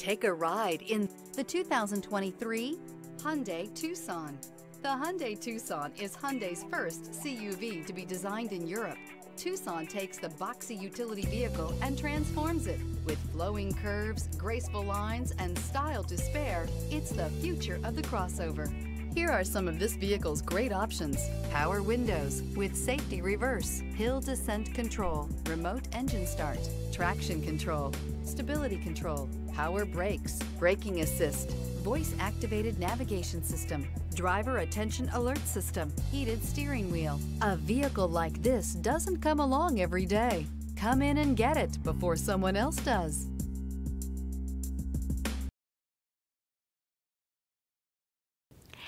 Take a ride in the 2023 Hyundai Tucson. The Hyundai Tucson is Hyundai's first CUV to be designed in Europe. Tucson takes the boxy utility vehicle and transforms it. With flowing curves, graceful lines, and style to spare, it's the future of the crossover. Here are some of this vehicle's great options. Power windows with safety reverse, hill descent control, remote engine start, traction control, stability control, power brakes, braking assist, voice activated navigation system, driver attention alert system, heated steering wheel. A vehicle like this doesn't come along every day. Come in and get it before someone else does.